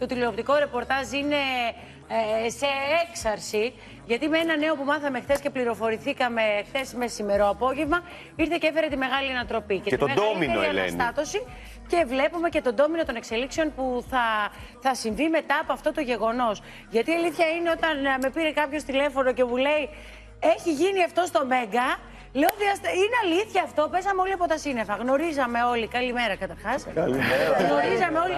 το τηλεοπτικό ρεπορτάζ είναι ε, σε έξαρση. Γιατί με ένα νέο που μάθαμε χθες και πληροφορηθήκαμε χθες μεσημερό απόγευμα, ήρθε και έφερε τη μεγάλη ανατροπή. Και, τον ντόμινο, Ελένη. Αναστάτωση και βλέπουμε και τον ντόμινο των εξελίξεων που θα, θα συμβεί μετά από αυτό το γεγονός. Γιατί η αλήθεια είναι όταν ε, με πήρε κάποιος τηλέφωνο και μου λέει Έχει γίνει αυτό στο Μέγκα. Λέω, είναι αλήθεια αυτό. Πέσαμε όλοι από τα σύννεφα. Γνωρίζαμε όλοι. Καλημέρα καταρχάς. Καλημέρα. Γνωρίζαμε όλοι.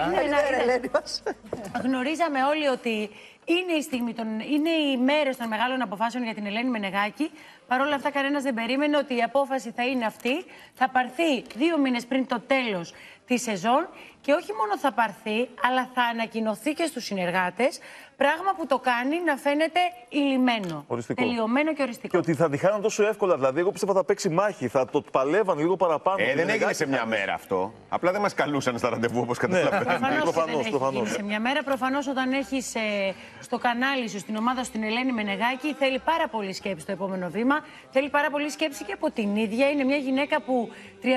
Γνωρίζαμε όλοι ότι είναι, η στιγμή των, είναι οι μέρες των μεγάλων αποφάσεων για την Ελένη Μενεγάκη. Παρ' όλα αυτά, κανένας δεν περίμενε ότι η απόφαση θα είναι αυτή. Θα πάρθει δύο μήνες πριν το τέλος της σεζόν και όχι μόνο θα πάρθει, αλλά θα ανακοινωθεί και στους συνεργάτες, πράγμα που το κάνει να φαίνεται ηλυμένο, Οριστικό. τελειωμένο και οριστικό. Και ότι θα διχάναν τόσο εύκολα. Δηλαδή, εγώ πιστεύω θα παίξει μάχη, θα το παλεύαν λίγο παραπάνω. Ε, δεν έγινε σε μια μέρα αυτό. Απλά δεν μας καλούσαν στα ραντεβού όπως καταλαβαίνετε. Προφανώς προφανώς, δεν έχει προφανώς. γίνει σε μια μέρα. Προφανώς όταν έχεις στο κανάλι σου, στην ομάδα σου, την Ελένη Μενεγάκη, θέλει πάρα πολύ σκέψη το επόμενο βήμα. Θέλει πάρα πολύ σκέψη και από την ίδια. Είναι μια γυναίκα που 35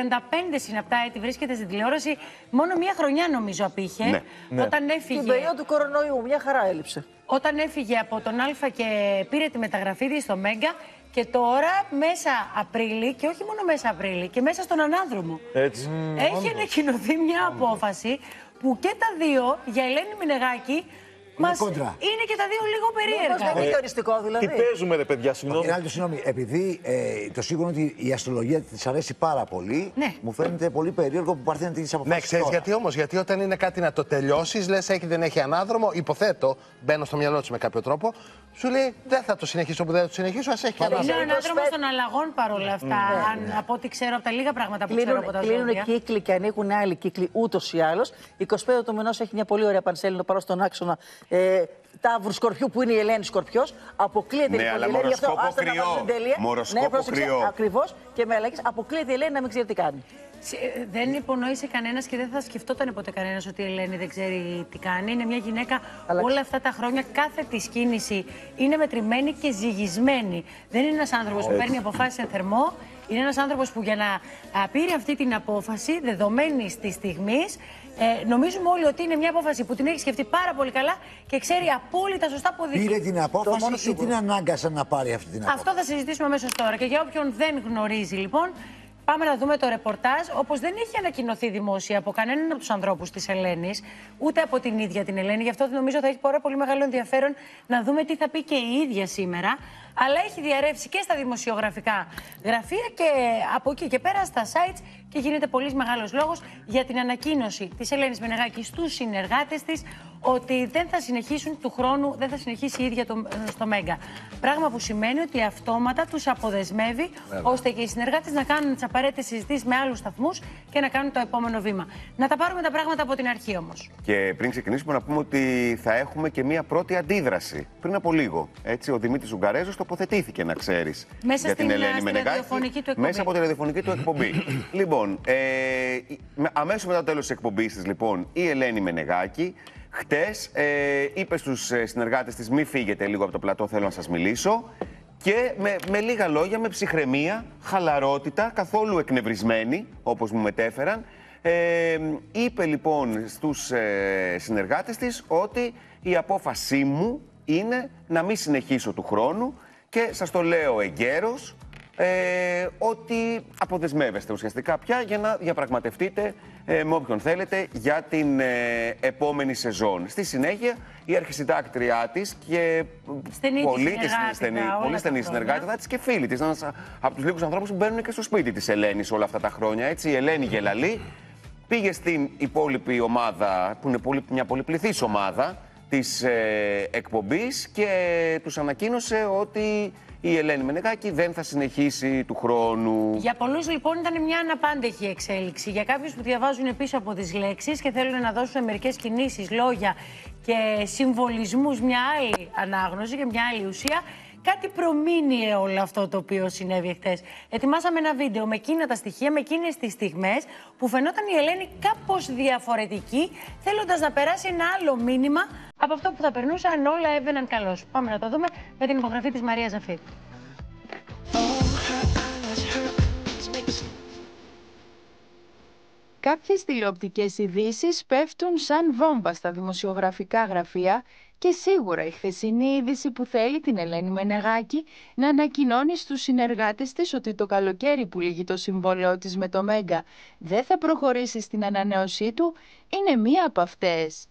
συναπτά έτη βρίσκεται στην τηλεόραση. Μόνο μια χρονιά νομίζω απήχε. Ναι, ναι. Όταν έφυγε. Την περίοδο του κορονοϊού, μια χαρά έλειψε. Όταν έφυγε από τον Α και πήρε τη μεταγραφή της στο Μέγκα και τώρα μέσα Απρίλη και όχι μόνο μέσα Απρίλη και μέσα στον ανάδρομο. Έτσι. Έχει ανακοινωθεί μια απόφαση που και τα δύο για Ελένη Μινεγάκη μας κόντρα. είναι και τα δύο λίγο Μήπως περίεργα. δεν είναι οριστικό δηλαδή. Τι παίζουμε, ρε παιδιά, συγγνώμη. Κύριε Άλτο, συγγνώμη, επειδή ε, το σίγουρο είναι ότι η αστρολογία της αρέσει πάρα πολύ, Ναι. μου φαίνεται πολύ περίεργο που παρθένετε τι αποφάσει. Ναι, ξέρεις γιατί όμως; Γιατί όταν είναι κάτι να το τελειώσεις, λες έχει δεν έχει ανάδρομο, υποθέτω, μπαίνω στο μυαλό της με κάποιο τρόπο, σου λέει δεν θα το συνεχίσω που δεν θα το συνεχίσω, ας έχει και Είναι ο ανάδρομο. ανάδρομο των αλλαγών παρόλα αυτά. Αν, από ό,τι ξέρω, από τα λίγα πράγματα που ξέρω από Κλείνουν, τα κλείνουν ζώδια. κύκλοι και ανοίγουν άλλοι κύκλοι ούτως ή άλλως. 25 του μηνό έχει μια πολύ ωραία πανσέλινο πάνω στον άξονα. Ε, Ταύρου Σκορπιού που είναι η Ελένη Σκορπιός. Αποκλείεται Ναι, λοιπόν αλλά η Ελένη. γι' αυτό μοροσκόπο άστα να κρυό. βάλουμε τελεία. Μοροσκόπο κρυό. Ακριβώς και με αλλαγές. Αποκλείεται η Ελένη να μην ξέρει τι κάνει. Σε- Δεν υπονοείσει κανένας και δεν θα σκεφτόταν ποτέ κανένας ότι η Ελένη δεν ξέρει τι κάνει. Είναι μια γυναίκα Αλλά- όλα αυτά τα χρόνια, κάθε της κίνηση είναι μετρημένη και ζυγισμένη. Δεν είναι ένας άνθρωπος που παίρνει αποφάσεις εν θερμό. Είναι ένας άνθρωπος που για να α, πήρε αυτή την απόφαση, δεδομένη της στιγμής, ε, νομίζουμε όλοι ότι είναι μια απόφαση που την έχει σκεφτεί πάρα πολύ καλά και ξέρει απόλυτα σωστά που οδηγεί. Πήρε την μόνο απόφαση ή σίγουρο. την ανάγκασαν να πάρει αυτή την απόφαση; Αυτό θα συζητήσουμε αμέσως τώρα. Και για όποιον δεν γνωρίζει, λοιπόν, πάμε να δούμε το ρεπορτάζ. Όπως δεν έχει ανακοινωθεί δημόσια από κανέναν από τους ανθρώπους της Ελένης, ούτε από την ίδια την Ελένη. Γι' αυτό νομίζω θα έχει πάρα πολύ μεγάλο ενδιαφέρον να δούμε τι θα πει και η ίδια σήμερα. Αλλά έχει διαρρεύσει και στα δημοσιογραφικά γραφεία και από εκεί και πέρα στα sites και γίνεται πολύ μεγάλος λόγος για την ανακοίνωση της Ελένης Μενεγάκη στους συνεργάτες της ότι δεν θα συνεχίσουν του χρόνου, δεν θα συνεχίσει η ίδια το, στο Μέγκα. Πράγμα που σημαίνει ότι αυτόματα τους αποδεσμεύει ώστε και οι συνεργάτες να κάνουν τις απαραίτητες συζητήσεις με άλλους σταθμούς και να κάνουν το επόμενο βήμα. Να τα πάρουμε τα πράγματα από την αρχή όμως. Και πριν ξεκινήσουμε, να πούμε ότι θα έχουμε και μία πρώτη αντίδραση. Πριν από λίγο. Έτσι, ο Δημήτρης Ουγγαρέζος τοποθετήθηκε, να ξέρεις. Μέσα στην, ε, στην ραδιοφωνική του εκπομπή. Μέσα από τη ραδιοφωνική του εκπομπή. λοιπόν, ε, αμέσως μετά το τέλος της εκπομπής της, λοιπόν, η Ελένη Μενεγάκη χτες ε, είπε στους συνεργάτες της: Μη φύγετε λίγο από το πλατό, θέλω να σας μιλήσω. Και με, με λίγα λόγια, με ψυχραιμία, χαλαρότητα, καθόλου εκνευρισμένη, όπως μου μετέφεραν, ε, είπε λοιπόν στους ε, συνεργάτες της ότι η απόφασή μου είναι να μην συνεχίσω του χρόνου και σας το λέω εγκαίρως ε, ότι αποδεσμεύεστε ουσιαστικά πια για να διαπραγματευτείτε ε, με όποιον θέλετε για την ε, επόμενη σεζόν. Στη συνέχεια η αρχισυντάκτριά της και Στενή της πολύ, της- συνεργάτηδα στενή, όλα πολύ τα στενή χρόνια. συνεργάτηδα της και φίλη της. Ένας από τους λίγους ανθρώπους που μπαίνουν και στο σπίτι της Ελένης όλα αυτά τα χρόνια. Έτσι, η Ελένη Γελαλή πήγε στην υπόλοιπη ομάδα, που είναι πολύ, μια πολυπληθής ομάδα της ε, εκπομπής και τους ανακοίνωσε ότι η Ελένη Μενεγάκη δεν θα συνεχίσει του χρόνου. Για πολλούς λοιπόν ήταν μια αναπάντεχη εξέλιξη. Για κάποιους που διαβάζουν πίσω από τις λέξεις και θέλουν να δώσουν μερικές κινήσεις, λόγια και συμβολισμούς, μια άλλη ανάγνωση και μια άλλη ουσία, κάτι προμείνει όλο αυτό το οποίο συνέβη χθες. Ετοιμάσαμε ένα βίντεο με εκείνα τα στοιχεία, με εκείνες τις στιγμές που φαινόταν η Ελένη κάπως διαφορετική, θέλοντας να περάσει ένα άλλο μήνυμα από αυτό που θα περνούσε αν όλα έβαιναν καλώς. Πάμε να το δούμε με την υπογραφή της Μαρίας Ζαφίρ. Κάποιες τηλεοπτικές ειδήσεις πέφτουν σαν βόμβα στα δημοσιογραφικά γραφεία και σίγουρα η χθεσινή είδηση που θέλει την Ελένη Μενεγάκη να ανακοινώνει στους συνεργάτες της ότι το καλοκαίρι που λύγει το συμβόλαιό της με το Μέγκα δεν θα προχωρήσει στην ανανέωσή του είναι μία από αυτές.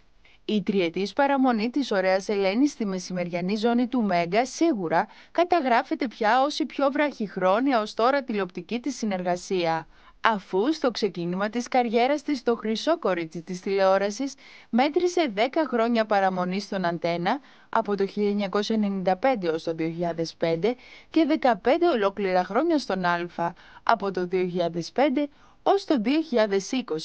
Η τριετής παραμονή της ωραίας Ελένης στη μεσημεριανή ζώνη του Μέγκα σίγουρα καταγράφεται πια ως η πιο βραχυχρόνια ως τώρα τηλεοπτική της συνεργασία αφού στο ξεκίνημα της καριέρας της το χρυσό κορίτσι της τηλεόρασης μέτρησε 10 χρόνια παραμονή στον Αντένα από το 1995 ως το 2005 και 15 ολόκληρα χρόνια στον Α από το 2005 ως το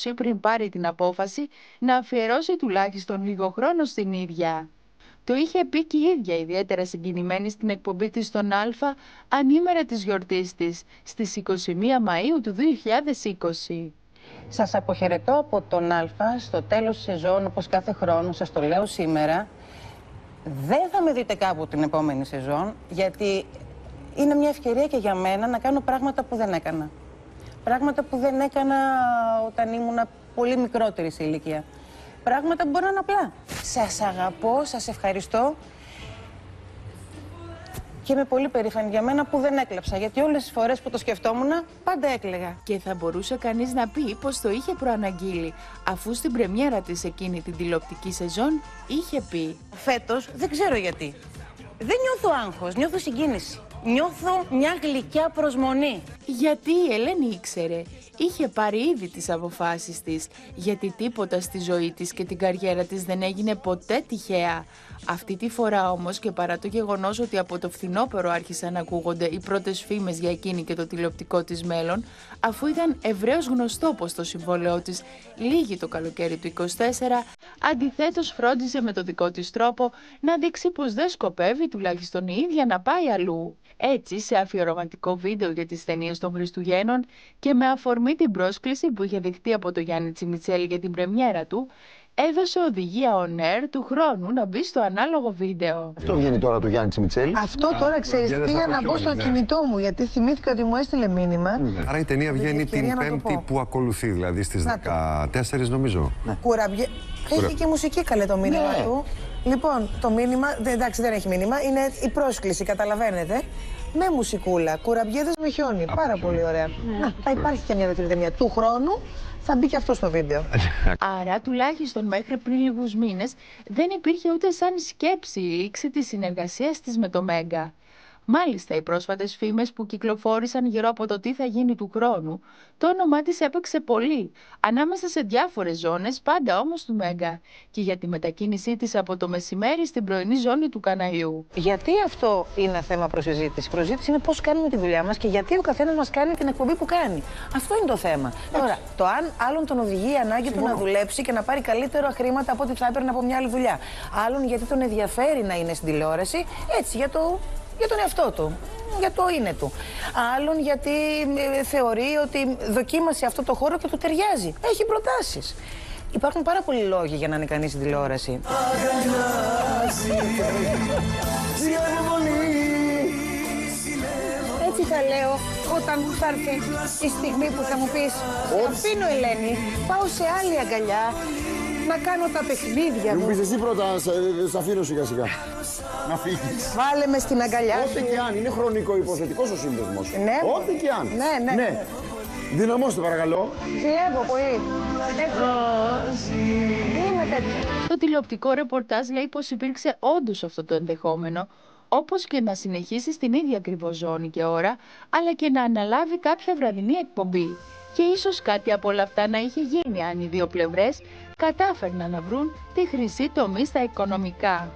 2020 πριν πάρει την απόφαση να αφιερώσει τουλάχιστον λίγο χρόνο στην ίδια. Το είχε πει και η ίδια ιδιαίτερα συγκινημένη στην εκπομπή της στον Α ανήμερα της γιορτής της στις 21 Μαΐου του 2020. Σας αποχαιρετώ από τον Α στο τέλος της σεζόν όπως κάθε χρόνο σας το λέω σήμερα. Δεν θα με δείτε κάπου την επόμενη σεζόν γιατί είναι μια ευκαιρία και για μένα να κάνω πράγματα που δεν έκανα. Πράγματα που δεν έκανα όταν ήμουν πολύ μικρότερη σε ηλικία πράγματα που μπορεί να είναι απλά. Σας αγαπώ, σας ευχαριστώ και είμαι πολύ περήφανη για μένα που δεν έκλαψα. Γιατί όλες τις φορές που το σκεφτόμουν, πάντα έκλαιγα. Και θα μπορούσε κανείς να πει πως το είχε προαναγγείλει, αφού στην πρεμιέρα της εκείνη την τηλεοπτική σεζόν είχε πει. Φέτος δεν ξέρω γιατί. Δεν νιώθω άγχος, νιώθω συγκίνηση. Νιώθω μια γλυκιά προσμονή. Γιατί η Ελένη ήξερε; Είχε πάρει ήδη τις αποφάσεις της, γιατί τίποτα στη ζωή της και την καριέρα της δεν έγινε ποτέ τυχαία. Αυτή τη φορά όμως και παρά το γεγονός ότι από το φθινόπωρο άρχισαν να ακούγονται οι πρώτες φήμες για εκείνη και το τηλεοπτικό της μέλλον, αφού ήταν ευρέως γνωστό πως το συμβόλαιό της λύγει το καλοκαίρι του 24, αντιθέτως φρόντιζε με το δικό της τρόπο να δείξει πως δεν σκοπεύει τουλάχιστον η ίδια να πάει αλλού. Έτσι, σε αφιερωματικό βίντεο για τις ταινίες των Χριστουγέννων και με αφορμή την πρόσκληση που είχε δεχτεί από το Γιάννη Τσιμιτσέλη για την πρεμιέρα του, έδωσε οδηγία on air του χρόνου να μπει στο ανάλογο βίντεο. Αυτό βγαίνει τώρα του Γιάννη Τσιμιτσέλη. Αυτό τώρα ξέρεις, πήγα να μπω στο κινητό μου γιατί θυμήθηκα ότι μου έστειλε μήνυμα. Ναι. Άρα η ταινία βγαίνει την Πέμπτη που ακολουθεί, δηλαδή στις 14 νομίζω. Ναι. Κουραμπιέ. Έχει και μουσική καλέ το μήνυμα ναι. του. Λοιπόν, το μήνυμα, εντάξει δεν έχει μήνυμα, είναι η πρόσκληση, καταλαβαίνετε. Με μουσικούλα, κουραμπιέδες με χιόνι. Πάρα πολύ ωραία. Να, θα υπάρχει και μια δεύτερη ταινία του χρόνου θα μπει και αυτό στο βίντεο. Άρα, τουλάχιστον μέχρι πριν λίγους μήνες, δεν υπήρχε ούτε σαν σκέψη η λήξη τη συνεργασίας της με το Μέγκα. Μάλιστα, οι πρόσφατες φήμες που κυκλοφόρησαν γύρω από το τι θα γίνει του χρόνου, το όνομά της έπαιξε πολύ, ανάμεσα σε διάφορες ζώνες, πάντα όμως του Μέγκα, και για τη μετακίνησή της από το μεσημέρι στην πρωινή ζώνη του Καναϊού. Γιατί αυτό είναι θέμα προσυζήτηση. Η προσυζήτηση είναι πώς κάνουμε τη δουλειά μας και γιατί ο καθένας μας κάνει την εκπομπή που κάνει. Αυτό είναι το θέμα. Τώρα, το αν άλλον τον οδηγεί η ανάγκη του να δουλέψει και να πάρει καλύτερα χρήματα από ό,τι θα έπαιρνε από μια άλλη δουλειά. Άλλον γιατί τον ενδιαφέρει να είναι στην τηλεόραση, έτσι για το για τον εαυτό του, για το είναι του. Άλλον γιατί ε, θεωρεί ότι δοκίμασε αυτό το χώρο και του ταιριάζει. Έχει προτάσεις. Υπάρχουν πάρα πολλοί λόγοι για να είναι κανείς στην τηλεόραση. Έτσι θα λέω όταν θα έρθει η στιγμή που θα μου πεις Αφήνω Ελένη, πάω σε άλλη αγκαλιά να κάνω τα παιχνίδια μου. Μου πεις εσύ πρώτα, σε αφήνω σιγά σιγά. Να φύγεις. Βάλε μες στην αγκαλιά σου. Ό,τι και αν, είναι χρονικό υποθετικό ο σύνδεσμος. Ναι. Ό,τι και αν. Ναι, ναι. ναι. Δυναμώστε παρακαλώ. Ζηλεύω πολύ. Είμαι τέτοια. Το τηλεοπτικό ρεπορτάζ λέει πως υπήρξε όντως αυτό το ενδεχόμενο, όπως και να συνεχίσει στην ίδια ακριβώς ζώνη και ώρα, αλλά και να αναλάβει κάποια βραδινή εκπομπή. Και ίσως κάτι από όλα αυτά να είχε γίνει αν οι δύο πλευρές κατάφερναν να βρουν τη χρυσή τομή στα οικονομικά.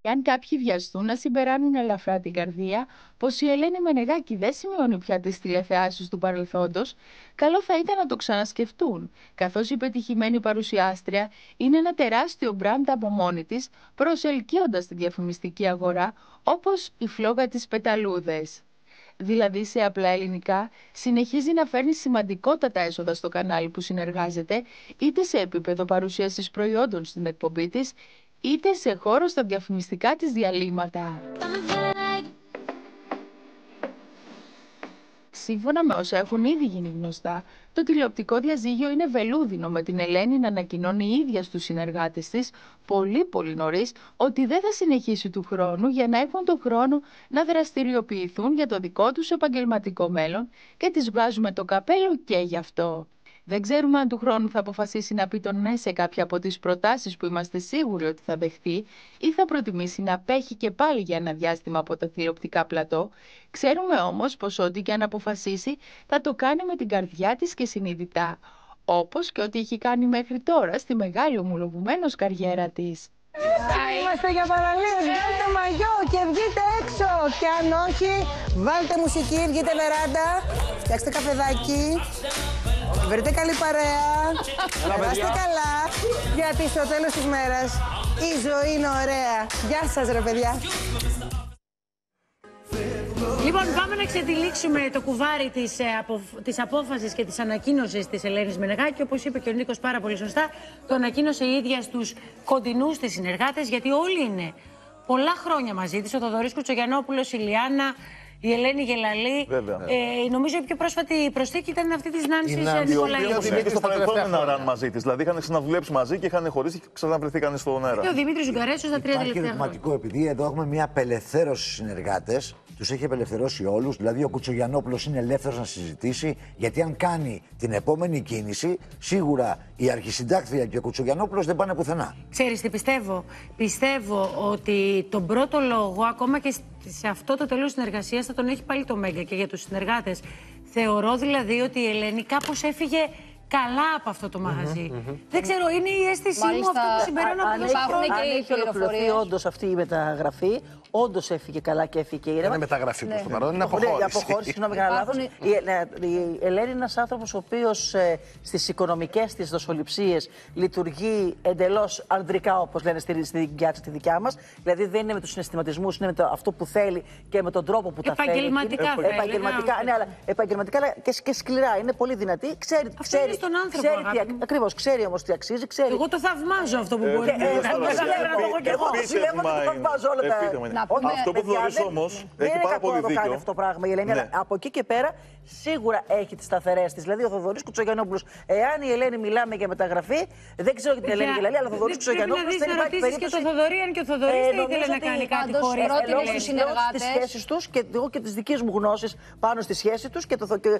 Και αν κάποιοι βιαστούν να συμπεράνουν ελαφρά την καρδία πως η Ελένη Μενεγάκη δεν σημειώνει πια τις τηλεθεάσεις του παρελθόντος, καλό θα ήταν να το ξανασκεφτούν, καθώς η πετυχημένη παρουσιάστρια είναι ένα τεράστιο μπραντ από μόνη της, προσελκύοντας τη διαφημιστική αγορά, όπως η φλόγα της πεταλούδες δηλαδή σε απλά ελληνικά, συνεχίζει να φέρνει σημαντικότατα έσοδα στο κανάλι που συνεργάζεται, είτε σε επίπεδο παρουσίασης προϊόντων στην εκπομπή της, είτε σε χώρο στα διαφημιστικά της διαλύματα. Σύμφωνα με όσα έχουν ήδη γίνει γνωστά, το τηλεοπτικό διαζύγιο είναι βελούδινο με την Ελένη να ανακοινώνει η ίδια στους συνεργάτες της πολύ πολύ νωρίς ότι δεν θα συνεχίσει του χρόνου για να έχουν τον χρόνο να δραστηριοποιηθούν για το δικό τους επαγγελματικό μέλλον και τις βγάζουμε το καπέλο και γι' αυτό. Δεν ξέρουμε αν του χρόνου θα αποφασίσει να πει τον ναι σε κάποια από τις προτάσεις που είμαστε σίγουροι ότι θα δεχθεί ή θα προτιμήσει να απέχει και πάλι για ένα διάστημα από τα τηλεοπτικά πλατό. Ξέρουμε όμως πως ό,τι και αν αποφασίσει θα το κάνει με την καρδιά της και συνειδητά, όπως και ό,τι έχει κάνει μέχρι τώρα στη μεγάλη ομολογουμένως καριέρα της. Είμαστε για παραλία, βγάλτε μαγιό και βγείτε έξω. Και αν όχι, βάλτε μουσική, βγείτε βεράντα, φτιάξτε καφεδάκι, βρείτε καλή παρέα, περάστε καλά, γιατί στο τέλος της μέρας η ζωή είναι ωραία. Γεια σας ρε παιδιά. Λοιπόν, πάμε να ξετυλίξουμε το κουβάρι της ε, απο... της απόφασης και της ανακοίνωσης της Ελένης Μενεγάκη. Όπως είπε και ο Νίκος πάρα πολύ σωστά, το ανακοίνωσε η ίδια στους κοντινούς της συνεργάτες, γιατί όλοι είναι πολλά χρόνια μαζί της. Ο Θοδωρής Κουτσογιανόπουλο, η Λιάννα, η Ελένη Γελαλή. Ε, νομίζω η πιο πρόσφατη προσθήκη ήταν αυτή της Νάνσης Νικολαίδη. Ο Δημήτρης στο παρελθόν ένα ραν μαζί της. Δηλαδή είχαν ξαναδουλέψει μαζί και είχαν χωρίσει και ξαναβρεθήκαν στον αέρα. Και ο Δημήτρης Ζουγκαρέσο στα τρία Υπάρχει τελευταία χρόνια. ερωτηματικό, επειδή εδώ έχουμε μια απελευθέρωση συνεργάτες, τους έχει απελευθερώσει όλους. Δηλαδή, ο Κουτσογιανόπουλος είναι ελεύθερος να συζητήσει, γιατί αν κάνει την επόμενη κίνηση, σίγουρα η αρχισυντάκτρια και ο Κουτσογιανόπουλος δεν πάνε πουθενά. Ξέρεις τι πιστεύω; Πιστεύω ότι τον πρώτο λόγο, ακόμα και σε αυτό το τέλος συνεργασίας, θα τον έχει πάλι το Μέγκα και για τους συνεργάτες. Θεωρώ δηλαδή ότι η Ελένη κάπως έφυγε καλά από αυτό το μαγαζι Δεν ξέρω, είναι η αίσθησή μου Μάλιστα, αυτό που συμπεραίνω από αν το έχει- χρόνο. Αν έχει ολοκληρωθεί όντως αυτή η μεταγραφή, όντως έφυγε καλά και έφυγε και ήρεμα. Δεν είναι μεταγραφή προς το παρόν, είναι Ναι, αποχώρηση. αποχώρηση, συγγνώμη, έκανα λάθος. Η, ναι, η Ελένη είναι ένας άνθρωπος ο οποίος στις οικονομικές της δοσοληψίες λειτουργεί εντελώς ανδρικά, όπως λένε στη, στη δικιά της, τη δικιά μας. Δηλαδή δεν είναι με τους συναισθηματισμούς, είναι με το, αυτό που θέλει και με τον τρόπο που τα θέλει. Επαγγελματικά εκείνη. θα έλεγα, Επαγγελματικά, όχι. ναι, αλλά επαγγελματικά αλλά και, και σκληρά. Είναι πολύ δυνατή. Ξέρει, ξέρει, είναι στον άνθρωπο, ξέρει αγάπη τι, μου. ακριβώς, ξέρει όμως τι αξίζει. Ξέρει. Εγώ το θαυμάζω αυτό που Ε, μπορεί Και, να ε, κάνει. θα το έλεγα να το πω και εγώ. Ζηλεύω ότι το βάζω όλα τα. Επίτευγμα είναι. Να πούμε, Αυτό που παιδιά, θεωρείς δεν- όμως, δεν έχει είναι πάρα κακό πολύ να το κάνει δίκιο. αυτό το πράγμα η Ελένη, Ναι. αλλά από εκεί και πέρα σίγουρα έχει τις σταθερές της. Δηλαδή ο Θοδωρής Κουτσογιανόπουλος, εάν η Ελένη μιλάμε για μεταγραφή, δεν ξέρω για την Ελένη Γελαλή, αλλά ο Θοδωρής Πρέπει να Κουτσογιανόπουλος δεις δεν να υπάρχει ρωτήσεις και περίπτωση. τον Θοδωρή, αν και ο Θοδωρής Ε, θα ήθελε νομίζω να ότι κάνει κάτι πάντως χωρίς πρότεινε την στους Ελένη. συνεργάτες. Τι σχέσει τους και εγώ και τις δικές μου γνώσεις πάνω στη σχέση τους και, το, και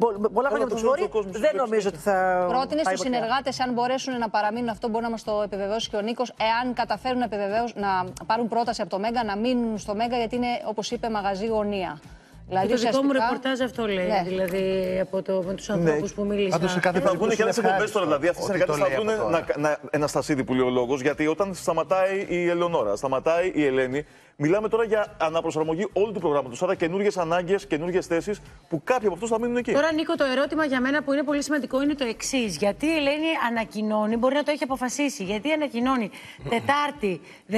πο- πολλά χρόνια με τον το ξέρει Θοδωρή ο κόσμος, δεν το νομίζω ότι θα. Πρότεινε πάει στους μακριά. συνεργάτες, αν μπορέσουν να παραμείνουν, αυτό μπορεί να μας το επιβεβαιώσει και ο Νίκος, εάν καταφέρουν να, επιβεβαίωσουν- να πάρουν πρόταση από το Μέγκα να μείνουν στο Μέγκα, γιατί είναι, όπως είπε, μαγαζί γωνία. Δηλαδή, Και το δικό μου ουσιαστικά- ρεπορτάζ αυτό λέει, Ναι. δηλαδή από το, με τους ανθρώπους που μίλησα. Πάντως σε κάθε Και θα βγουν περίπτωση και άλλες είναι εκπομπές ευχάριστο τώρα. Δηλαδή, αυτοί οι ότι συνεργάτες το θα λέει βρουν από τώρα. να, να, ένα στασίδι που λέει ο λόγος. Γιατί όταν σταματάει η Ελεονόρα, σταματάει η Ελένη, μιλάμε τώρα για αναπροσαρμογή όλου του προγράμματος. Άρα καινούργιες ανάγκες, καινούργιες θέσεις που κάποιοι από αυτούς θα μείνουν εκεί. Τώρα, Νίκο, το ερώτημα για μένα που είναι πολύ σημαντικό είναι το εξής. Γιατί η Ελένη ανακοινώνει, μπορεί να το έχει αποφασίσει, γιατί ανακοινώνει Τετάρτη 17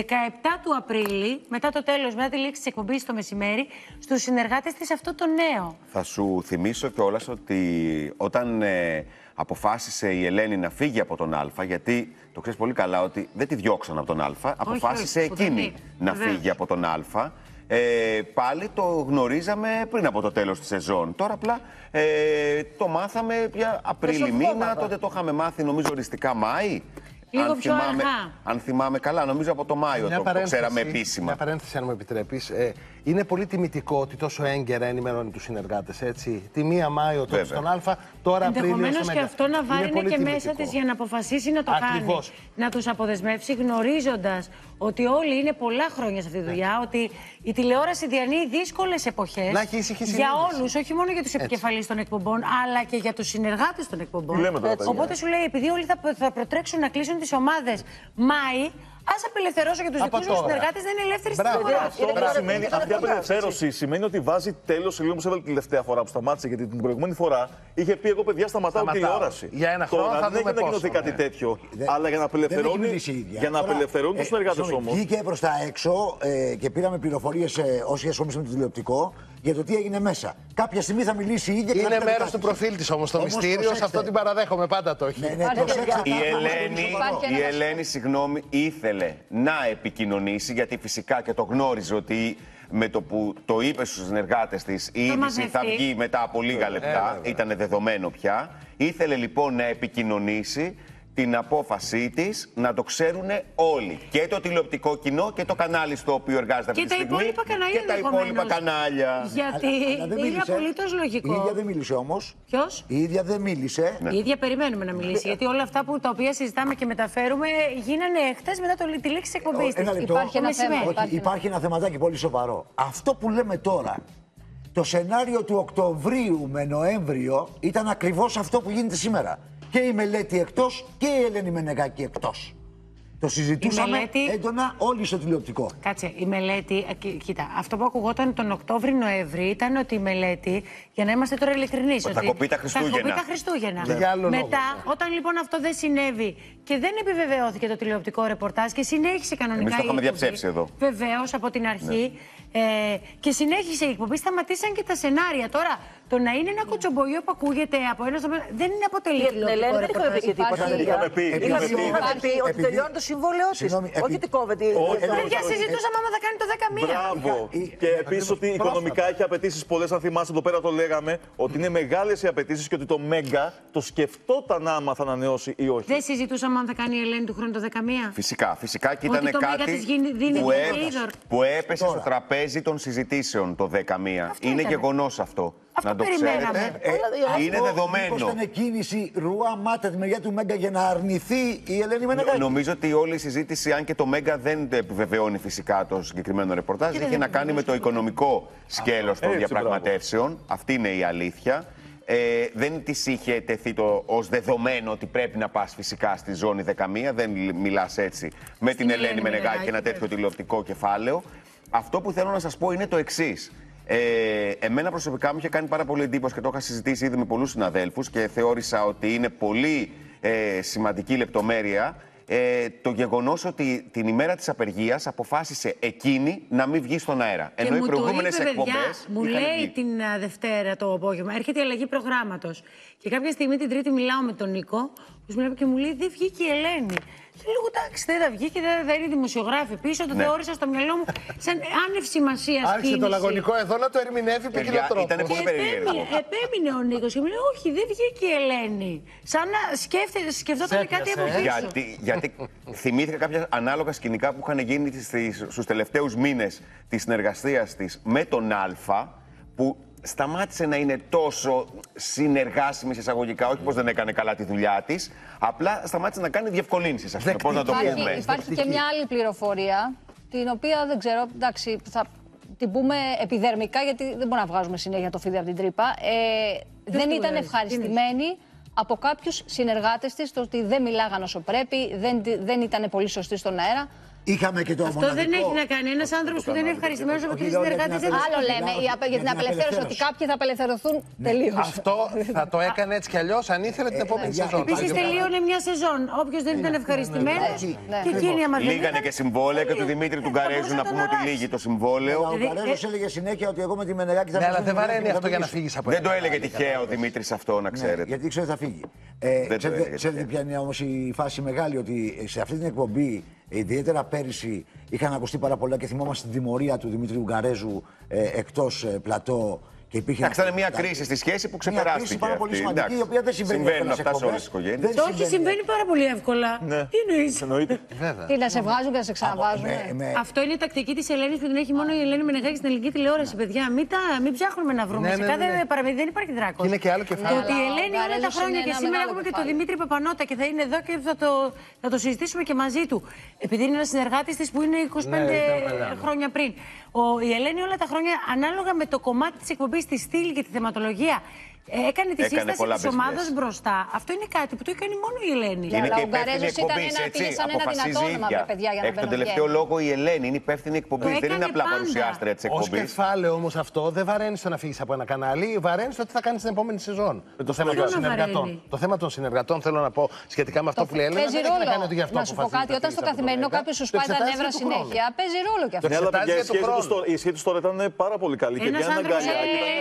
του Απρίλη, μετά το τέλος, μετά τη λήξη της εκπομπής το μεσημέρι, στους συνεργάτες της αυτό το νέο. Θα σου θυμίσω κιόλας ότι όταν ε, αποφάσισε η Ελένη να φύγει από τον Α, γιατί το ξέρεις πολύ καλά ότι δεν τη διώξαν από τον Α, αποφάσισε όχι, εκείνη σπουδαία. να Βεβαίως. φύγει από τον Α. Ε, πάλι το γνωρίζαμε πριν από το τέλος της σεζόν. Τώρα απλά ε, το μάθαμε πια Απρίλη Μεσοβδόμαδα. μήνα, τότε το είχαμε μάθει νομίζω οριστικά Μάη. Λίγο αν πιο θυμάμαι, αργά. αν θυμάμαι καλά, νομίζω από το Μάιο Μια το, το παρένθεση, ξέραμε επίσημα. Μια παρένθεση, αν μου επιτρέπεις. Ε, είναι πολύ τιμητικό ότι τόσο έγκαιρα ενημερώνει τους συνεργάτες. Τη μία Μάιο τότε Βέβαια. στον Α, τώρα Απρίλιο Ενδεχομένως στο και Μέγκα. αυτό να Είναι βάρινε πολύ και μέσα τιμητικό. της για να αποφασίσει να το Ακριβώς. κάνει. Να τους αποδεσμεύσει, γνωρίζοντας ότι όλοι είναι πολλά χρόνια σε αυτή τη δουλειά, ότι η τηλεόραση διανύει δύσκολες εποχές. Να έχει ήσυχη Για συνείδηση. όλους, όχι μόνο για τους επικεφαλεί των εκπομπών, αλλά και για τους συνεργάτες των εκπομπών. Τι λέμε τώρα, παιδιά; Οπότε σου λέει, επειδή όλοι θα, θα προτρέξουν να κλείσουν τις ομάδες Μάη, ας απελευθερώσω και τους Από δικούς μου τώρα. συνεργάτες να είναι ελεύθεροι στην Μπράβο. αγορά. Αυτό όμως τώρα σημαίνει, είναι αυτή η κοντά. απελευθέρωση σημαίνει ότι βάζει τέλος σε λίγο όπω έβαλε τη τελευταία φορά που σταμάτησε. Γιατί την προηγούμενη φορά είχε πει: Εγώ, παιδιά, σταματάω Σταματάω. τηλεόραση. Για ένα χρόνο Τώρα θα δεν έχει δούμε ανακοινωθεί πόσο, κάτι ναι. τέτοιο. Δεν- Αλλά για να δεν έχει απελευθερώνει, μιλήσει η ίδια. για να Τώρα, απελευθερώνουν τους ε, συνεργάτες sorry, όμως. Βγήκε προς τα έξω ε, και πήραμε πληροφορίες όσοι ασχολούνται με το τηλεοπτικό για το τι έγινε μέσα. Κάποια στιγμή θα μιλήσει η ίδια και θα Είναι πει τα μέρος δικά του της. προφίλ της όμως το Όμως μυστήριο. Σε προσέξτε. αυτό την παραδέχομαι πάντα το έχει. Ναι, ναι, Πάρτε, προσέξτε. παιδιά. Η θα- θα μας Ελένη, πει Υπάρχει η ένας- Ελένη, συγγνώμη, ήθελε να επικοινωνήσει γιατί φυσικά και το γνώριζε ότι με το που το είπε στους συνεργάτες της, η είδηση μαζευτεί. θα βγει μετά από λίγα λεπτά. Ήταν δεδομένο πια. Ήθελε λοιπόν να επικοινωνήσει την απόφασή της να το ξέρουν όλοι. Και το τηλεοπτικό κοινό και το κανάλι στο οποίο εργάζεται αυτή Και τη τα στιγμή. υπόλοιπα κανάλια Και τα υπόλοιπα ενδεχομένως. κανάλια. Γιατί Αλλά δεν είναι μίλησε. απολύτως Η λογικό. ίδια δεν μίλησε όμως. Ποιος; Η ίδια δεν μίλησε. Ναι. Η ίδια περιμένουμε να μιλήσει. Γιατί όλα αυτά που, τα οποία συζητάμε και μεταφέρουμε γίνανε χτε μετά το, τη λήξη της εκπομπής. Ένα λεπτό. Υπάρχει ένα θέμα, Όχι, υπάρχει ένα υπάρχει ένα θεματάκι πολύ σοβαρό. Αυτό που λέμε τώρα, το σενάριο του Οκτωβρίου με Νοέμβριο ήταν ακριβώς αυτό που γίνεται σήμερα. Και η μελέτη εκτός και η Ελένη Μενεγάκη εκτός. Το συζητούσαμε μελέτη- έντονα όλοι στο τηλεοπτικό. Κάτσε, η μελέτη. ε, κοι- Κοίτα, αυτό που ακουγόταν τον Οκτώβρη-Νοέμβρη ήταν ότι η μελέτη, για να είμαστε τώρα ειλικρινείς. θα κοπεί τα Χριστούγεννα. Θα κοπεί τα Χριστούγεννα. Και για άλλο λόγο. Μετά, όταν λοιπόν αυτό δεν συνέβη και δεν επιβεβαιώθηκε το τηλεοπτικό ρεπορτάζ και συνέχισε κανονικά. Εμείς το η είχαμε εκπομπή, διαψεύσει εδώ. Βεβαίως από την αρχή. Ε, και συνέχισε η εκπομπή, σταματήσαν και τα σενάρια. Τώρα, το να είναι ένα κοτσομπολιό που ακούγεται από ένα στο δεν είναι αποτελεί Για την τηλεοπτικό Ελένη δεν είχαμε πει και ρεπορτάζ. τίποτα. Υπάρχει- παιδιά. Είχαμε πει, Είχαμε είχαμε πει, πει. είχαμε πει ότι Επειδή- τελειώνει το συμβόλαιό της. Συγγνώμη, Όχι επει- ότι κόβεται. Όχι, Ε, Παιδιά, ε, συζητούσαμε άμα θα κάνει το 10 Μπράβο. Είχα- Και είχα- επίσης ακριβώς ότι πρόσφατα. οικονομικά έχει απαιτήσεις πολλές. Αν θυμάστε, εδώ πέρα το λέγαμε ότι είναι μεγάλες οι απαιτήσεις και ότι το Μέγκα το σκεφτόταν άμα θα ανανεώσει ή όχι. Δεν συζητούσαμε αν θα κάνει η Ελένη του χρόνου το 10 Φυσικά, φυσικά και Ότι ήταν το Μέγα κάτι της γίνει- δίνει που, μια έ- είδωρ. που έπεσε Τώρα. στο τραπέζι των συζητήσεων το 11. Αυτό είναι ήταν. γεγονός αυτό. Αυτό να το περιμέναμε. ξέρετε. Ε, είναι αυτό δεδομένο. Μήπως ήταν κίνηση ρουά μάτα τη μεριά του Μέγκα για να αρνηθεί η Ελένη Νο- Μενεγάκη; Νομίζω ότι όλη η συζήτηση, αν και το Μέγκα δεν το επιβεβαιώνει φυσικά το συγκεκριμένο ρεπορτάζ, δεν είχε να κάνει με το οικονομικό σκέλος των Έτσι, διαπραγματεύσεων. Αυτή είναι η αλήθεια. Ε, δεν της είχε τεθεί το ως δεδομένο ότι πρέπει να πας φυσικά στη ζώνη 11. Δεν μιλάς έτσι με την Ελένη Ελένη Μενεγάκη Μενεγάκη, και ένα τέτοιο βέβαια. τηλεοπτικό κεφάλαιο. Αυτό που θέλω να σας πω είναι το εξής. Ε, εμένα προσωπικά μου είχε κάνει πάρα πολύ εντύπωση και το είχα συζητήσει ήδη με πολλούς συναδέλφους και θεώρησα ότι είναι πολύ ε, σημαντική λεπτομέρεια ε, το γεγονός ότι την ημέρα της απεργίας αποφάσισε εκείνη να μην βγει στον αέρα. Και Ενώ οι μου το προηγούμενες είπε, παιδιά, εκπομπές. μου λέει την α, Δευτέρα το απόγευμα, έρχεται η αλλαγή προγράμματος. Και κάποια στιγμή την Τρίτη μιλάω με τον Νίκο, που μιλάει και μου λέει: Δεν βγήκε η Ελένη. Και λέω: Εντάξει, δεν θα βγει και δεν θα είναι δημοσιογράφη πίσω. Το Ναι. θεώρησα στο μυαλό μου σαν άνευ σημασίας Άρχισε το λαγωνικό εδώ να το ερμηνεύει με Παιδιά, κοινό τρόπο. ήτανε πολύ Και περίεργο. επέμεινε, επέμεινε ο Νίκος και μου λέει: Όχι, δεν βγήκε η Ελένη. Σαν να σκέφτε, σκεφτόταν Σε κάτι από έπιασε, πίσω. Γιατί, γιατί θυμήθηκα κάποια ανάλογα σκηνικά που είχαν γίνει στις- στους τελευταίους μήνες της συνεργασίας της με τον Α, που σταμάτησε να είναι τόσο συνεργάσιμη σε εισαγωγικά, όχι πως δεν έκανε καλά τη δουλειά της, απλά σταμάτησε να κάνει διευκολύνσεις, ας πούμε, πώς να το Υπάρχει, πούμε. υπάρχει και μια άλλη πληροφορία, την οποία δεν ξέρω, εντάξει, θα την πούμε επιδερμικά, γιατί δεν μπορούμε να βγάζουμε συνέχεια το φίδι από την τρύπα. Ε, δεν το ήταν λες. ευχαριστημένοι από κάποιους συνεργάτες της, το ότι δεν μιλάγαν όσο πρέπει, δεν, δεν ήταν πολύ σωστοί στον αέρα. Είχαμε και το Αυτό μοναδικό. δεν έχει να κάνει. Ένας άνθρωπος που δεν είναι ευχαριστημένος από Όχι, τι λέω για συνεργάτε την δεν απελευθέρωση. Άλλο μιλάω λέμε η απε- για την απελευθέρωση, ότι κάποιοι θα απελευθερωθούν τελείως. Αυτό θα το έκανε έτσι κι αλλιώς αν ήθελε την επόμενη παιδιά, σεζόν. Επίσης τελείωνε μια σεζόν. Όποιος δεν ήταν ευχαριστημένος ναι. και εκείνη άμα δεν Λίγανε ήταν, και συμβόλαια και του Δημήτρη του θα Γκαρέζου μπορούσε να να πούμε τον ότι αράσει. λύγει το συμβόλαιο. Ο Δηλαδή, Καρέζο ε, έλεγε συνέχεια ότι εγώ με τη Μενεγάκη θα Ναι, αλλά βρω δεν στη βαραίνει Μενεγάκη, αυτό θα για να μιλήσω. φύγεις από Δεν το εδώ. έλεγε τυχαία ο Δημήτρης αυτό, να Ναι, ξέρετε. γιατί ήξερε ότι θα φύγει. Ε, το ξέρετε, έλεγε ξέρετε τυχαία. ποια είναι όμως η φάση μεγάλη, ότι σε αυτή την εκπομπή, ιδιαίτερα πέρυσι, είχαν ακουστεί πάρα πολλά και θυμόμαστε την τιμωρία του Δημήτρη Ουγγαρέζου ε, εκτός πλατό. Και υπήρχε Εντάξει, ήταν μια ένα- κρίση στη σχέση που Μια ξεπεράστηκε. κρίση πάρα πολύ αυτή. σημαντική, Εντάξει. η οποία δεν συμβαίνει Συμβαίνουν εύκολα σε αυτά σε όλες εκπομπές. τις οικογένειες. Δεν Όχι, συμβαίνει πάρα πολύ εύκολα. Ναι. Τι εννοείς; Εννοείται. Τι να σε βγάζουν και να σε ξαναβάζουν. με- με- Αυτό είναι η τακτική της Ελένης που την έχει μόνο η Ελένη Μενεγάκη στην ελληνική τηλεόραση, παιδιά. Μην, τα, μην ψάχνουμε να βρούμε. Ναι, Σε ναι, κάθε ναι, ναι. παραμύθι δεν υπάρχει δράκος. Και είναι και άλλο Το κεφάλαιο. ότι η Αλλά ο Ελένη όλα τα Γαρέζος χρόνια είναι και ένα σήμερα μεγάλο έχουμε και τον κεφάλαιο. Δημήτρη Παπανότα και θα είναι εδώ και θα το, θα το συζητήσουμε και μαζί του. Επειδή είναι ένας συνεργάτης της που είναι 25 Ναι, ήταν παλιά, ναι. χρόνια πριν. Ο, η Ελένη όλα τα χρόνια, ανάλογα με το κομμάτι της εκπομπής, τη στήλη και τη θεματολογία, ε, έκανε τη Έκανε σύσταση πολλά τη business. ομάδα μπροστά. Αυτό είναι κάτι που το έκανε μόνο η Ελένη. Είναι αλλά και ο υπεύθυνη Γκαρέζος ήταν εκπομπή, ένα- έτσι. πήγε σαν ένα Αποφασίζει δυνατό όνομα, ίδια. βρε παιδιά, για να Εκ τον μπαίνουν τελευταίο βγαίνουν. λόγο η Ελένη είναι υπεύθυνη εκπομπή. Δεν έκανε είναι απλά πάντα. παρουσιάστρια τη Ω εκπομπή. κεφάλαιο όμω αυτό δεν βαραίνει στο να φύγει από ένα κανάλι, βαραίνει στο τι θα κάνει την επόμενη σεζόν. το θέμα Ποιο των να συνεργατών. βαραίνει? Το θέμα των συνεργατών θέλω να πω σχετικά με αυτό που λέει. Ελένα, Παίζει δεν έχει να ρόλο. κάνει ότι γι' αυτό Να σου πω αποφασίζει κάτι, να όταν φύγεις στο από το καθημερινό Μέγκα. κάποιο σου Το σπάει τα εξετάζει νεύρα και του χρόνου. συνέχεια, παίζει ρόλο κι αυτό. Ναι, αλλά εξετάζει παιδιά, η για σχέση, του τους χρόνου. τώρα, η σχέση τους τώρα ήταν πάρα πολύ καλή και Ένα βγαίνανε άνθρωπο αγκαλιά. σαν και η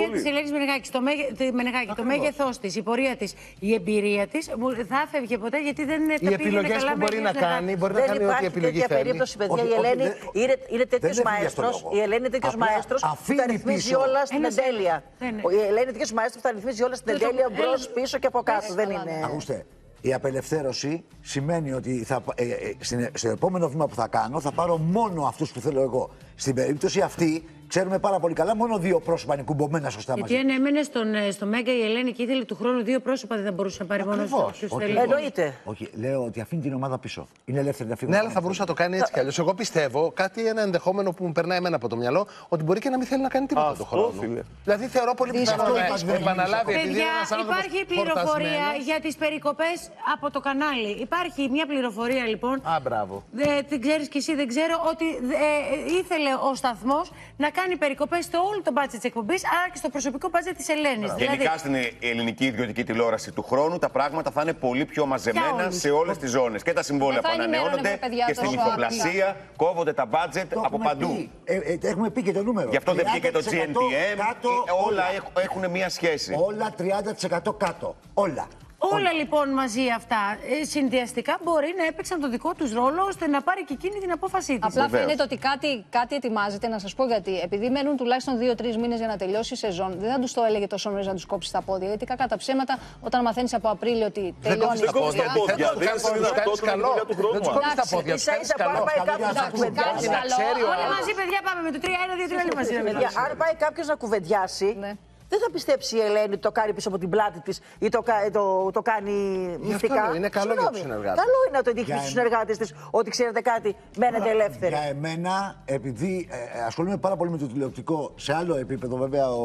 ήταν Ελένη χαρά. Μενεγάκη. Ισορροπημένη. Οι αξίε πολύ. τη Ελένη Μενεγάκη, το, μέγε, τη Μενεγάκη, το μέγεθός της, η πορεία της, η εμπειρία της, θα έφευγε ποτέ γιατί δεν είναι Οι επιλογές που μπορεί να κάνει, μπορεί να Δεν κάνει ό,τι υπάρχει επιλογή τέτοια θέλει. περίπτωση, παιδιά. Όχι, η όχι, Ελένη δεν- είναι, είναι τέτοιος δεν έφυγε μαέστρος. αυτό λόγο. Η Ελένη είναι τέτοιος Απλά μαέστρος που αφήνει τα ρυθμίζει πίσω. όλα στην Ένας- εντέλεια. Ναι, ναι. Η Ελένη είναι τέτοιος μαέστρος που τα ρυθμίζει όλα στην Το- το- εντέλεια, μπρος, έλα- πίσω και από κάτω. Δεν καλά, είναι. Ακούστε, η απελευθέρωση σημαίνει ότι θα, ε, ε, στην- στο επόμενο βήμα που θα κάνω θα πάρω μόνο αυτούς που θέλω εγώ. Στην περίπτωση αυτή, ξέρουμε πάρα πολύ καλά, μόνο δύο πρόσωπα είναι κουμπωμένα σωστά Γιατί μαζί. αν έμενε στον, ε, στο Μέγκα η Ελένη και ήθελε του χρόνου δύο πρόσωπα, δεν θα μπορούσε να πάρει μόνος Ακριβώς. του Όχι. θέλει. Εννοείται. Όχι, λέω ότι αφήνει την ομάδα πίσω. Είναι ελεύθερη να φύγει. Ναι, αλλά θα μπορούσε να το κάνει έτσι κι αλλιώς. Εγώ πιστεύω κάτι, ένα ενδεχόμενο που μου περνάει εμένα από το μυαλό, ότι μπορεί και να μην θέλει να κάνει τίποτα Αυτό, το χρόνο. φίλε. Δηλαδή θεωρώ πολύ πιθανό Αυτό να είπα, δεν επαναλάβει επειδή Παιδιά, είναι ένας άνθρωπος υπάρχει πληροφορία χορτασμένος. για τις περικοπές από το κανάλι. Υπάρχει μια πληροφορία λοιπόν. Α, μπράβο. Δεν την ξέρεις κι εσύ, δεν ξέρω, ότι ε, ήθελε ο σταθμός να κάνει περικοπές στο όλο το μπάτζετ της εκπομπής, αλλά και στο προσωπικό μπάτζετ της Ελένης. Γενικά στην ελληνική ιδιωτική τηλεόραση του χρόνου τα πράγματα θα είναι πολύ πιο μαζεμένα όλους. σε όλες τις ζώνες. Και τα συμβόλαια Δεν που θα ενημερώνε, ανανεώνονται παιδιά, και στην τόσο ηχοπλασία κόβονται τα μπάτζετ Το από έχουμε παντού. πει. Ε, ε, έχουμε πει και το νούμερο. Γι' αυτό δεν βγήκε το 30% GNTM. κάτω, ε, όλα έχ- έχουν μία σχέση. Όλα 30% κάτω. Όλα. Όλα λοιπόν μαζί αυτά ε, συνδυαστικά μπορεί να έπαιξαν το δικό τους ρόλο ώστε να πάρει και εκείνη την απόφασή της. Απλά Βεβαίως. φαίνεται ότι κάτι, κάτι ετοιμάζεται. Να σας πω γιατί. Επειδή μένουν τουλάχιστον 2-3 μήνες για να τελειώσει η σεζόν, δεν θα τους το έλεγε τόσο νωρίς να τους κόψει τα πόδια. Γιατί κακά τα ψέματα, όταν μαθαίνεις από Απρίλιο ότι τελειώνει κόβεις η τα κόβεις τα πόδια. πόδια. Δεν δεν τους είναι κάνεις δυνατόν καλό. την δουλειά του χρόνου, Δεν τους κόβεις τα Εντάξει, πόδια, τους ίσα κάνεις ίσα καλό. πάει πάει Καλά, κάποιο για να να κουβεντιάσει. Κάνεις να καλό. ξέρει ο Όλοι άλλος. μαζί, παιδιά, πάμε με το 3, 1, 2, 3, όλοι μαζί. Παιδιά, αν πάει κάποιος να κουβεντιάσει, Ναι. Δεν θα πιστέψει η Ελένη ότι το κάνει πίσω από την πλάτη της ή το, κα- το, το κάνει μυστικά; λέω, είναι καλό για Συγγνώμη. τους συνεργάτες. Καλό είναι να το δείχνει Για στους εμένα. συνεργάτες της ότι ξέρετε κάτι, μένετε ελεύθεροι. Για εμένα, επειδή ε, ε, ασχολούμαι πάρα πολύ με το τηλεοπτικό, σε άλλο επίπεδο βέβαια ο,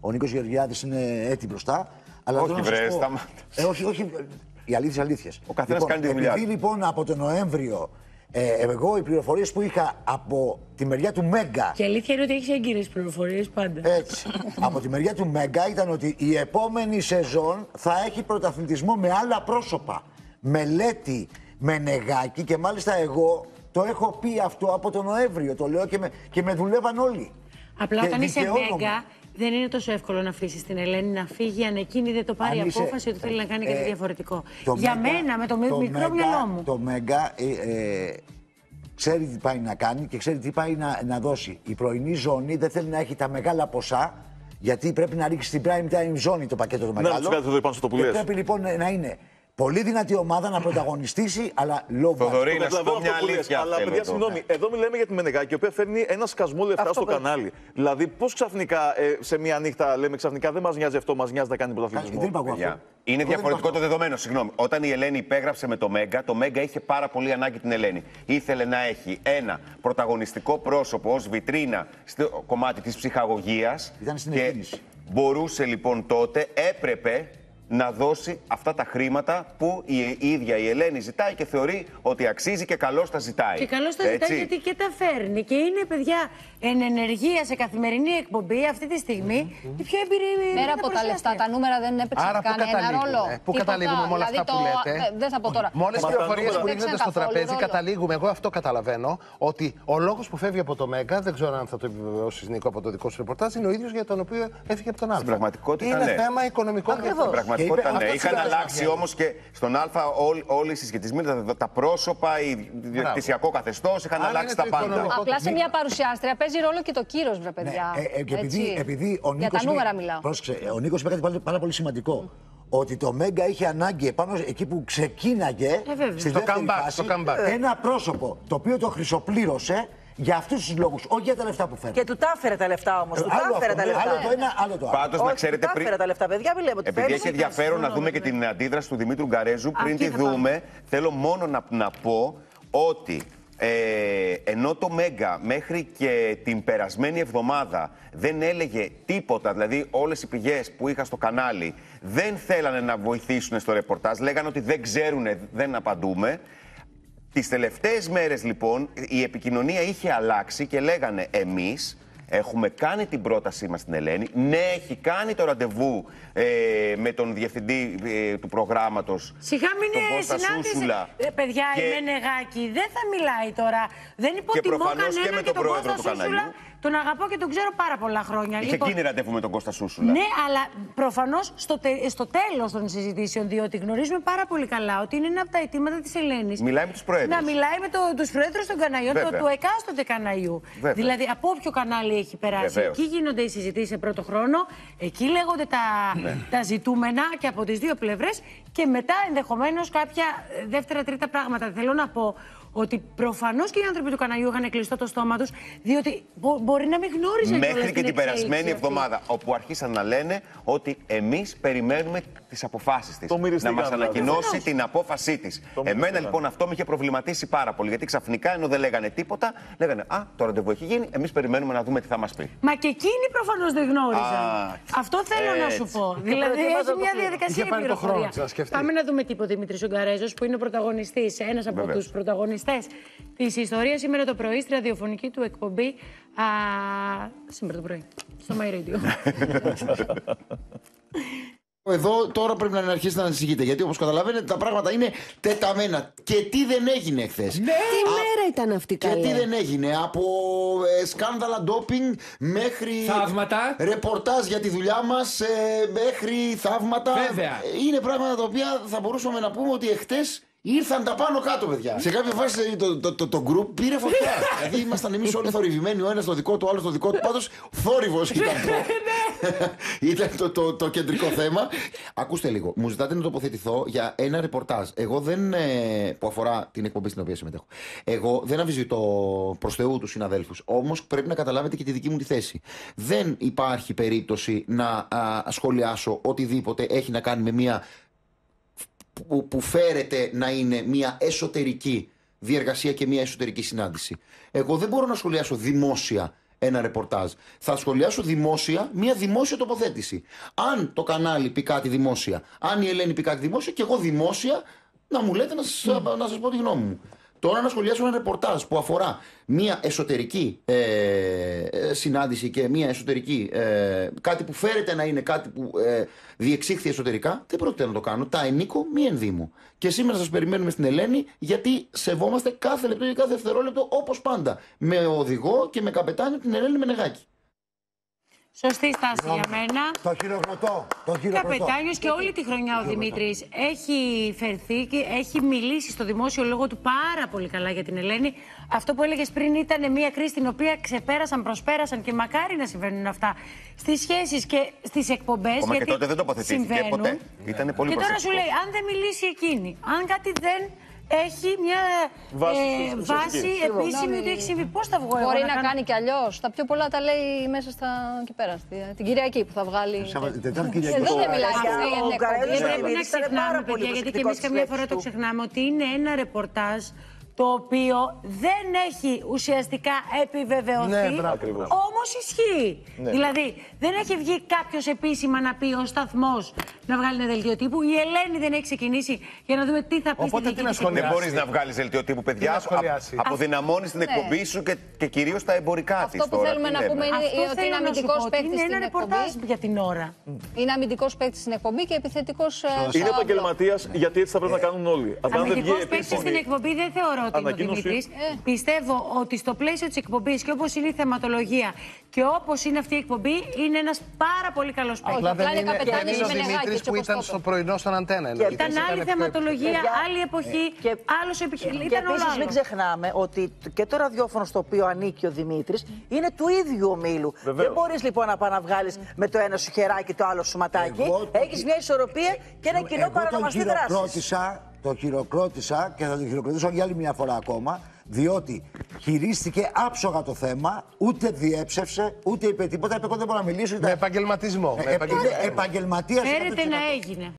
ο Νίκος Γεωργιάδης είναι έτη μπροστά. Αλλά Όχι, θέλω να σας βρε, πω- σταμάτα. Ε, όχι, όχι, οι αλήθειες αλήθειες. Ο καθένας κάνει τη δουλειά Επειδή του. λοιπόν από τον Νοέμβριο, ε, εγώ οι πληροφορίες που είχα από τη μεριά του Μέγκα, Και η αλήθεια είναι ότι έχεις έγκυρες πληροφορίες πάντα. έτσι, από τη μεριά του Μέγκα ήταν ότι η επόμενη σεζόν θα έχει πρωταθλητισμό με άλλα πρόσωπα. Μελέτη, με νεγάκι και μάλιστα εγώ το έχω πει αυτό από τον Νοέμβριο. Το λέω και με, και με δουλεύαν όλοι. Απλά Και όταν είσαι δικαιώνομαι. Μέγα, δεν είναι τόσο εύκολο να αφήσεις την Ελένη να φύγει αν εκείνη δεν το πάρει Αν είσαι- απόφαση ότι θέλει να κάνει κάτι ε, διαφορετικό. Το Για Μέγκα- μένα, με το, το μικρό Μέγκα- μυαλό μου. Το Μέγκα ε, ε, ξέρει τι πάει να κάνει και ξέρει τι πάει να, να δώσει. Η πρωινή ζώνη δεν θέλει να έχει τα μεγάλα ποσά, γιατί πρέπει να ρίξει στην prime time ζώνη το πακέτο το μεγάλο. τους κάθεται εδώ πάνω στο που και λες. πρέπει λοιπόν να είναι πολύ δυνατή ομάδα να πρωταγωνιστήσει, αλλά low budget. Θοδωρή, Το να σου πω καταλαβαίνω μια αυτό που λες, αλήθεια. Αλλά θέλω παιδιά, εδώ. συγγνώμη, εδώ μιλάμε για τη Μενεγάκη, η οποία φέρνει ένα σκασμό λεφτά Αυτό στο πρέπει. κανάλι. Δηλαδή, πώς ξαφνικά ε, σε μία νύχτα λέμε ξαφνικά δεν μας νοιάζει αυτό, μας νοιάζει να κάνει Κάτι- πρωταθλητισμό. Δεν είπα εγώ Παιδιά, αυτό. Είναι Εγώ δεν διαφορετικό είπα το δεδομένο. Συγγνώμη. Όταν η Ελένη υπέγραψε με το Μέγκα, το Μέγκα είχε πάρα πολύ ανάγκη την Ελένη. Ήθελε να έχει ένα πρωταγωνιστικό πρόσωπο ως βιτρίνα στο κομμάτι της ψυχαγωγίας. Ήταν στην και εκκίνηση. μπορούσε λοιπόν τότε, έπρεπε να δώσει αυτά τα χρήματα που η ίδια η Ελένη ζητάει και θεωρεί ότι αξίζει και καλώς τα ζητάει. Και καλώς τα ζητάει Έτσι. γιατί και τα φέρνει. Και είναι, παιδιά, εν ενεργεία σε καθημερινή εκπομπή αυτή τη στιγμή η πιο εμπειρή. Πέρα από τα λεφτά, τα νούμερα δεν έπαιξαν Άρα πού κανένα καταλήγουμε, ρόλο. ε; Πού Τίποτα. καταλήγουμε με όλα αυτά Δηλαδή που το- λέτε; ε, Δεν θα πω τώρα. Με όλε τι Μα τα πληροφορίε νούμερα που δεν δίνονται παίξαν στο καθόλου τραπέζι, ρόλο. καταλήγουμε. Εγώ αυτό καταλαβαίνω. Ότι ο λόγος που φεύγει από το Μέγκα, δεν ξέρω αν θα το επιβεβαιώσει Νίκο από το δικό σου ρεπορτάζ, είναι ο ίδιος για τον οποίο έφυγε από τον Αλφα. Στην πραγματικότητα, Είναι ναι. θέμα οικονομικών Ακριβώς. Στην διαφορών. πραγματικότητα, Και είπε- ναι. αυτό Είχαν συμπέρασμα αλλάξει βγαίνει. όμως και στον Α όλοι, όλοι οι συσχετισμοί, τα, τα πρόσωπα, η διεκτησιακό καθεστώς, είχαν Άρα αλλάξει είναι τα το πάντα. οικονομικό. Απλά σε μια παρουσιάστρια παίζει ρόλο και το κύρος, βρε Ναι, παιδιά. ε, ε, και επειδή, Έτσι. επειδή ο Για Νίκος τα νούμερα είπε- μιλάω. Πρόσεξε, ο Νίκος είπε κάτι πάρα, πάρα πολύ σημαντικό. Ότι το Μέγκα είχε ανάγκη επάνω εκεί που ξεκίναγε βέβαια. στη Στο δεύτερη comeback, φάση, στο comeback. ένα πρόσωπο το οποίο το χρυσοπλήρωσε για αυτούς τους λόγους, όχι για τα λεφτά που φέρνει. Και του τα έφερε τα λεφτά όμως. Ε, Του τα άλλο έφερε αυτό, τα ναι, λεφτά. άλλο το ένα, άλλο το άλλο. Πάντως, να Όχι, ξέρετε του τα πριν. έφερε τα λεφτά, παιδιά. Μιλάμε ότι Επειδή φέρνει. έχει ενδιαφέρον να δούμε και την αντίδραση του Δημήτρου Γκαρέζου, πριν εκεί τη θα πάμε. δούμε, θέλω μόνο να, να πω ότι ε, ενώ το Μέγκα μέχρι και την περασμένη εβδομάδα δεν έλεγε τίποτα, δηλαδή όλες οι πηγές που είχα στο κανάλι δεν θέλανε να βοηθήσουν στο ρεπορτάζ, λέγανε ότι δεν ξέρουν, δεν απαντούμε. Τις τελευταίες μέρες λοιπόν η επικοινωνία είχε αλλάξει και λέγανε εμείς έχουμε κάνει την πρότασή μας στην Ελένη, ναι έχει κάνει το ραντεβού ε, με τον διευθυντή ε, του προγράμματος Σιγά μην τον είναι Κώστα συνάντηση. Σούσουλα. Ε, παιδιά, Και- η Μενεγάκη δεν θα μιλάει τώρα. Δεν υποτιμώ προφανώς και κανένα με και τον τον πρόεδρο Κώστα του Σούσουλα καναλιού. Τον αγαπώ και τον ξέρω πάρα πολλά χρόνια. Είχε Λοιπόν, εκείνη ραντεβού με τον Κώστα Σούσουλα. ναι, αλλά προφανώς στο, τε, στο τέλος των συζητήσεων, διότι γνωρίζουμε πάρα πολύ καλά ότι είναι ένα από τα αιτήματα της Ελένης. Μιλάει με τους προέδρους. Να μιλάει με το, τους προέδρους των καναλιών, το, Βέβαια. του εκάστοτε καναλιού. Βέβαια. Δηλαδή, από όποιο κανάλι έχει περάσει. Βεβαίως. Εκεί γίνονται οι συζητήσεις σε πρώτο χρόνο, εκεί λέγονται τα, Ναι. τα ζητούμενα και από τις δύο πλευρές και μετά ενδεχομένως κάποια ε, δεύτερα-τρίτα πράγματα. Θέλω να πω ότι προφανώς και οι άνθρωποι του καναλιού είχαν κλειστό το στόμα τους, διότι μπο- μπορεί να μην γνώριζαν κιόλας Μέχρι και την εξέλιξη περασμένη αυτή. εβδομάδα, όπου άρχισαν να λένε ότι εμείς περιμένουμε τις αποφάσεις της. Το Να μυριστήκαν, μας δηλαδή. ανακοινώσει Προφανώς. την απόφασή της. Εμένα μυριστήκαν. λοιπόν αυτό με είχε προβληματίσει πάρα πολύ. Γιατί ξαφνικά ενώ δεν λέγανε τίποτα, λέγανε Α, το ραντεβού έχει γίνει. Εμείς περιμένουμε να δούμε τι θα μας πει. Μα και εκείνοι προφανώς δεν γνώριζαν. Α, Αυτό θέλω να σου έτσι. πω. Δηλαδή προετοιμάζαν έχει μια το κλίμα. διαδικασία Είχε πάρει το χρόνο πληροφορία. της να σκεφτεί. Πάμε να δούμε τι είπε ο Δημήτρης Ογκαρέζο, που είναι ο πρωταγωνιστής, ένας από Βεβαίως. τους πρωταγωνιστές της ιστορίας σήμερα το πρωί στη ραδιοφωνική του εκπομπή. Α, σήμερα το πρωί. Στο My Radio. Εδώ τώρα πρέπει να αρχίσετε να ανησυχείτε. Γιατί όπως καταλαβαίνετε τα πράγματα είναι τεταμένα. Και τι δεν έγινε χθες. Τι μέρα ήταν αυτή Και καλέ. τι δεν έγινε. Από ε, σκάνδαλα ντόπινγκ μέχρι. Θαύματα. Ρεπορτάζ για τη δουλειά μας μέχρι θαύματα. Βέβαια. Ε, Είναι πράγματα τα οποία θα μπορούσαμε να πούμε ότι εχθές ήρθαν τα πάνω κάτω, παιδιά. Σε κάποια φάση το, το, το, το group πήρε φωτιά. δηλαδή ήμασταν εμείς όλοι θορυβημένοι, ο ένας στο δικό του, ο άλλος στο δικό του. Πάντως θόρυβος ήταν το. ήταν το, το, το κεντρικό θέμα. Ακούστε λίγο. Μου ζητάτε να τοποθετηθώ για ένα ρεπορτάζ. Εγώ δεν. ε, που αφορά την εκπομπή στην οποία συμμετέχω. Εγώ δεν αμφισβητώ προς Θεού τους συναδέλφους. Όμως πρέπει να καταλάβετε και τη δική μου τη θέση. Δεν υπάρχει περίπτωση να α, σχολιάσω οτιδήποτε έχει να κάνει με μια που, που φέρεται να είναι μια εσωτερική διεργασία και μια εσωτερική συνάντηση. Εγώ δεν μπορώ να σχολιάσω δημόσια ένα ρεπορτάζ. Θα σχολιάσω δημόσια μια δημόσια τοποθέτηση. Αν το κανάλι πει κάτι δημόσια, αν η Ελένη πει κάτι δημόσια και εγώ δημόσια να μου λέτε να σας, να σας πω τη γνώμη μου. Τώρα να σχολιάσω ένα ρεπορτάζ που αφορά μια εσωτερική ε, ε, συνάντηση και μια εσωτερική. Ε, κάτι που φέρεται να είναι κάτι που ε, διεξήχθη εσωτερικά, δεν πρόκειται να το κάνω. Τα ενίκω μη ενδύμου. Και σήμερα σας περιμένουμε στην Ελένη, γιατί σεβόμαστε κάθε λεπτό και κάθε δευτερόλεπτο όπως πάντα. Με οδηγό και με καπετάνιο την Ελένη Μενεγάκη. Σωστή στάση για μένα. Το χειροκροτώ. Το χειροκροτώ. Καπετάνιος και όλη τη χρονιά ο Δημήτρης έχει φερθεί και έχει μιλήσει στο δημόσιο λόγο του πάρα πολύ καλά για την Ελένη. Αυτό που έλεγες πριν ήταν μια κρίση την οποία ξεπέρασαν, προσπέρασαν και μακάρι να συμβαίνουν αυτά στις σχέσεις και στις εκπομπές. Ακόμα και τότε δεν τοποθετήθηκε ποτέ. Ήταν πολύ Και τώρα σου προσεκτικό. λέει, αν δεν μιλήσει εκείνη, αν κάτι δεν έχει μια Βάση ε, ουσιαστική. βάση επίσημη ότι έχει συμβεί. Πώς θα βγω εγώ Μπορεί να να, κάνω- κάνει κι αλλιώς. Τα πιο πολλά τα λέει μέσα στα. εκεί πέρα. στη- την Κυριακή που θα βγάλει. Σαββα- Τετάρτη Κυριακή. Εδώ δεν μιλάει Ο στην Γκαρέλης εκπομπή. Δεν Δημήτρης πρέπει να ήταν πάρα ξεχνάμε, πολύ παιδιά, γιατί και προσεκτικός εμείς καμιά στις φορά το λέξεις του. ξεχνάμε, ότι είναι ένα ρεπορτάζ το οποίο δεν έχει ουσιαστικά επιβεβαιωθεί. Ναι, μπράβο. Ακριβώς. Όμως ισχύει. Ναι. Δηλαδή, δεν έχει βγει κάποιος επίσημα να πει ο σταθμός να βγάλει ένα δελτίο τύπου. Η Ελένη δεν έχει ξεκινήσει για να δούμε τι θα πει Οπότε στη τι να δική της σχολιάσει; Δεν μπορείς να βγάλεις δελτίο τύπου, παιδιά. να Α- σχολιάσει. Αποδυναμώνεις την Ναι. εκπομπή σου και, και κυρίως τα εμπορικά της. Αυτό που θέλουμε να πούμε είναι Αυτό ότι θέλω είναι να σου αμυντικός πω, ότι παίκτη Είναι στην ένα ρεπορτάζ εκπομπή. για την ώρα. Είναι αμυντικός παίκτης στην εκπομπή και επιθετικός. Είναι επαγγελματίας γιατί έτσι θα πρέπει να κάνουν όλοι. Απλά αν δεν βγει Αμυντικό παίκτης στην επίσημη. εκπομπή δεν θεωρώ ότι είναι ο Ανακοίνωση. Δημήτρη. Πιστεύω ότι στο πλαίσιο της εκπομπής και όπως είναι η θεματολογία και όπως είναι αυτή η εκπομπή, είναι ένας πάρα πολύ καλός παίκτης. Απλά δεν απλά είναι είναι, καπετάνιος δεν είναι ο Μενεγάκης, Δημήτρη που όπως ήταν το στο είπε. πρωινό στον αντένα. εννοείται. Ήταν άλλη πιο- θεματολογία, Παιδιά, άλλη εποχή, και- άλλος επι... Και Ήταν όλο επίση άλλο. μην ξεχνάμε ότι και το ραδιόφωνο στο οποίο ανήκει ο Δημήτρης είναι του ίδιου ομίλου. Βεβαίως. Δεν μπορείς λοιπόν να πάει να βγάλεις με το ένα σου χεράκι το άλλο σου ματάκι. Εγώ το- Έχεις μια ισορροπία και ένα κοινό Εγώ τον παρανομαστή δράσης. Χειροκρότησα, το χειροκρότησα και θα τον χειροκροτήσω για άλλη μια φορά ακόμα, διότι χειρίστηκε άψογα το θέμα, ούτε διέψευσε, ούτε είπε τίποτα, είπε εγώ δεν μπορώ να μιλήσω. Με επαγγελματισμό. με επαγγελματισμό. Επαγγελματίας. Φέρεται να έγινε.